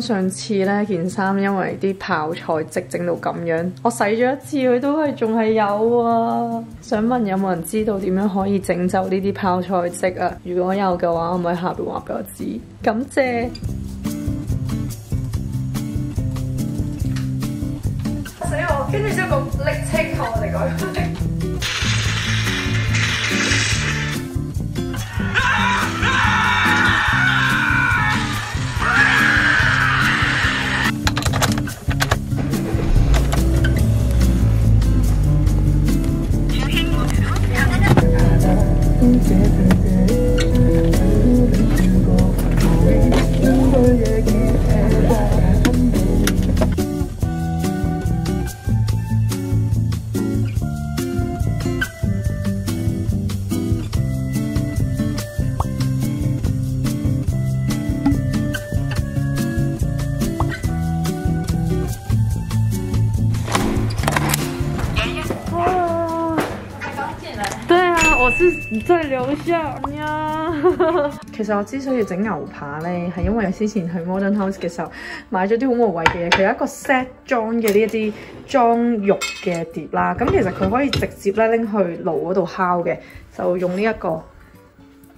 上次呢件衫因為啲泡菜漬整到咁樣，我洗咗一次佢都係仲係有啊！想問有冇人知道點樣可以整走呢啲泡菜漬啊？如果有嘅話，可唔可以下邊話俾我知？感謝。死我！跟住之後個瀝青同我哋講。再留下呀！其實我之所以整牛扒咧，係因為之前去 Modern House 嘅時候買咗啲好無謂嘅嘢，佢有一個 set 裝嘅呢一啲裝肉嘅碟啦。咁其實佢可以直接咧拎去爐嗰度烤嘅，就用呢一個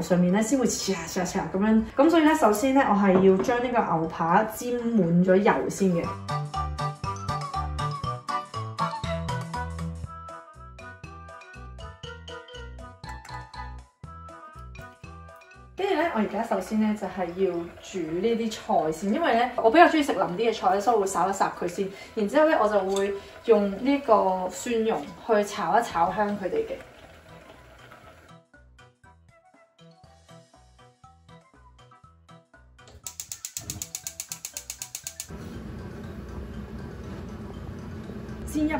上面咧，先會唰唰唰咁樣。咁所以咧，首先咧，我係要將呢個牛扒煎滿咗油先嘅。跟住咧我而家首先咧就係要煮呢啲菜先，因為咧我比較中意食腍啲嘅菜，所以會烚一烚佢先。然之後咧我就會用呢個蒜蓉去炒一炒香佢哋嘅。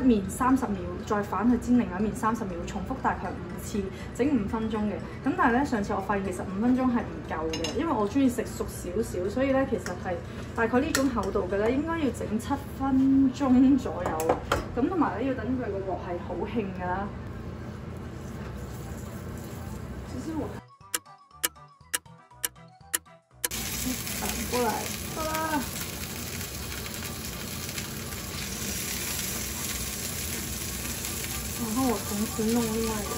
一面三十秒，再反去煎另外一面三十秒，重複大概五次，整五分鐘嘅。咁但係咧，上次我發現其實五分鐘係唔夠嘅，因為我中意食熟少少，所以咧其實係大概呢種厚度嘅咧，應該要整七分鐘左右。咁同埋咧要等佢個鑊係好興㗎啦。其實我反過來。然後我同时弄另外一個，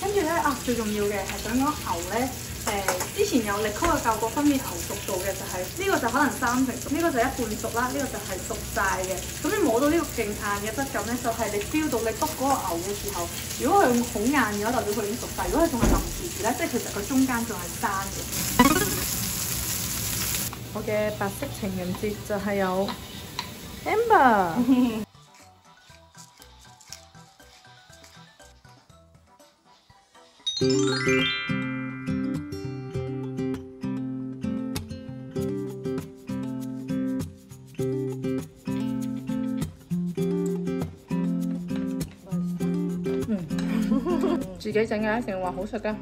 跟住咧啊，最重要嘅係想講牛咧。誒之前有力溝嘅教過分辨牛熟度嘅就係、是、呢、這個就可能三成熟，呢、這個就一半熟啦，呢、這個就係熟晒嘅。咁你摸到呢個勁硬嘅質感咧，就係、是、你 feel 到你篤嗰個牛嘅時候，如果佢好硬嘅話，代表佢已經熟晒；如果佢仲係腍住住咧，即係其實佢中間仲係生嘅。我嘅白色情人節就係有 Amber。自己整嘅一定話好食嘅，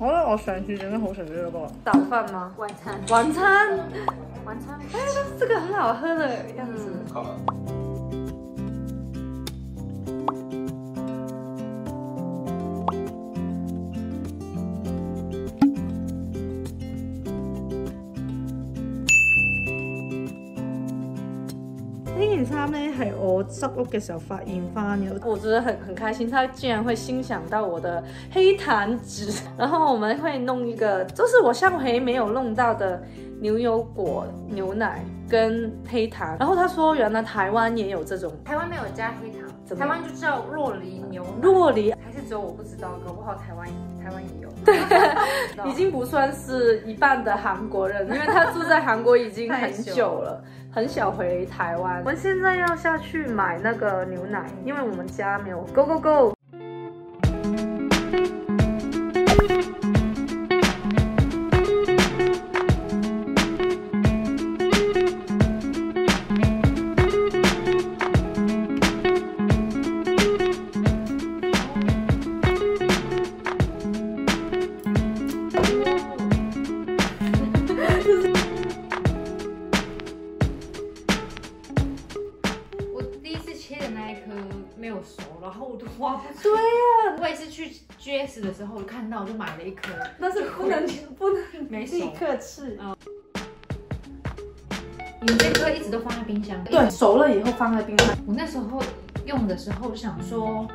我覺得我上次整得好食啲咯噃。早飯嗎？晚餐。晚餐。晚餐。哎，這個很好喝的樣子。嗯系我執屋嘅時候發現翻嘅，我覺得很很開心，他竟然會欣赏到我的黑糖紙，然後我們會弄一個，就是我上回沒有弄到的牛油果牛奶跟黑糖，然後他说原來台灣也有這種，台灣沒有加黑糖，台灣就叫洛梨牛奶，洛梨還是只有我不知道，搞不好台灣台湾也有。对 已经不算是一半的韩国人，因为他住在韩国已经很久了，很少回台湾。我们现在要下去买那个牛奶，因为我们家没有。Go go go！去 GS 的时候看到，就买了一颗，但是不能 不能沒熟立刻吃。你們這顆一直都放在冰箱。对，熟了以后放在冰箱。我那时候用的时候想说，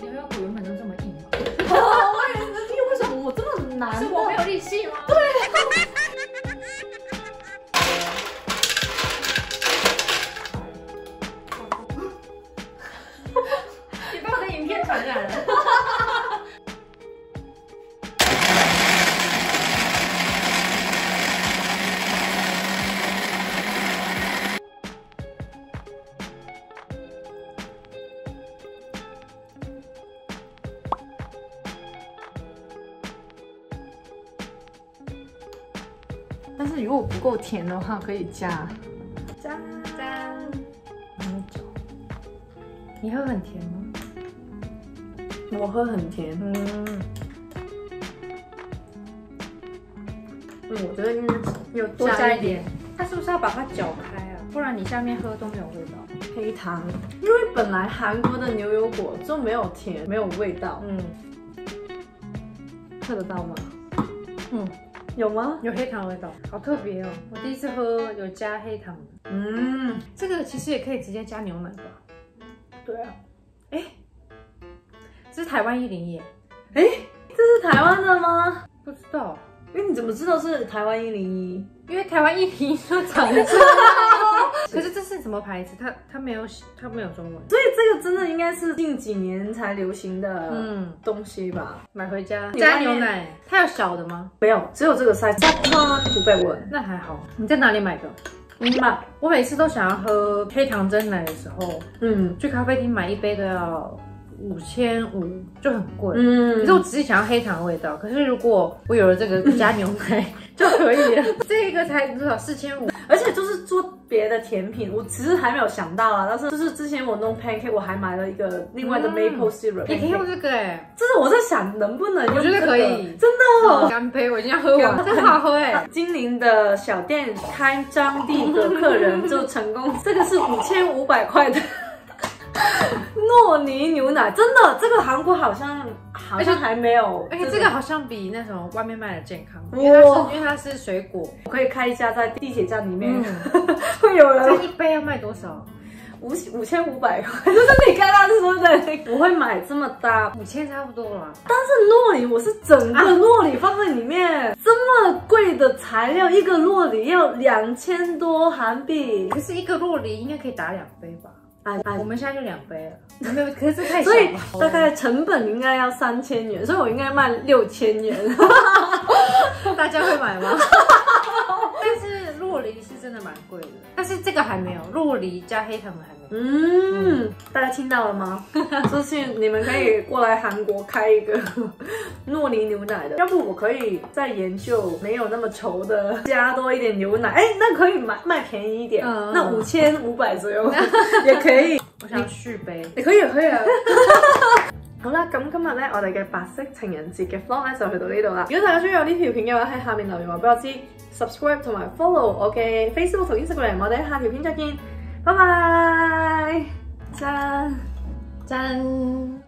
牛油果原本都这么硬吗，我也是，为什么我这么难？是我没有力氣嗎？你但是如果不够甜的话，可以加。加加，嗯，你喝很甜吗？我喝很甜。嗯，嗯，我觉得应该要多加一點加一點。它是不是要把它搅开啊？不然你下面喝都没有味道。黑糖，因为本来韩国的牛油果就没有甜，没有味道，嗯喝得到吗？嗯，有吗？有黑糖的味道，好特别哦！我第一次喝有加黑糖的，嗯，这个其实也可以直接加牛奶吧？对啊。哎，这是台湾一零一耶，哎，这是台湾的吗？不知道，哎，你怎么知道是台湾一零一？因为台湾一零一就長這樣。可是这是什么牌子？它它没有它没有中文。所以这个真的应该是近几年才流行的嗯东西吧？买回家加牛奶，它有小的吗？没有，只有这个 size。不被問。那还好。你在哪里买的？你買？我每次都想要喝黑糖真奶的时候，嗯去咖啡厅买一杯都要五千五，就很贵。嗯可是我只是想要黑糖的味道，可是如果我有了这个加牛奶就可以了。这个才多少？四千五。而且就是做别的甜品，我其实还没有想到啊。但是就是之前我弄 pancake，我还买了一个另外的 maple syrup、也可以用这个哎，就是我在想能不能用、這個，我觉得可以真的哦。乾杯！我已经要喝完了，很好喝哎。金陵的小店开张第一个客人就成功，这个是五千五百块的 糯泥牛奶，真的，这个韩国好像好像还没有，而且这个好像比那什么外面卖的健康，哇因为它是因为它是水果。我可以开一家在地铁站里面，嗯 会有人这一杯要卖多少？五五千五百块，就是你剛剛說的，我会买这么大，五千差不多了。但是糯米我是整个糯米放在里面，这么贵的材料，一个糯米要两千多韩币，可是一个糯米应该可以打两杯吧？哎哎我们现在就两杯了，没有，可是這太小所以。大概成本应该要三千元，所以我应该卖六千元。大家会买吗？但是洛梨是真的蛮贵的，但是这个还没有，洛梨加黑糖的还没有。嗯，大家听到了吗？就是你们可以过来韩国开一个 糯米牛奶的，要不我可以再研究没有那么稠的，加多一点牛奶，哎，那可以卖卖便宜一点，嗯那五千五百左右 也可以。我想要續杯。你可以，可以啊。好啦，咁今日咧，我哋嘅白色情人節嘅 vlog 咧就去到呢度啦。如果大家中意我呢條片嘅話，喺下面留言話俾我知，subscribe 同埋 follow 我嘅 Facebook 同 Instagram，我哋下條片再見，拜拜，讚。 짠!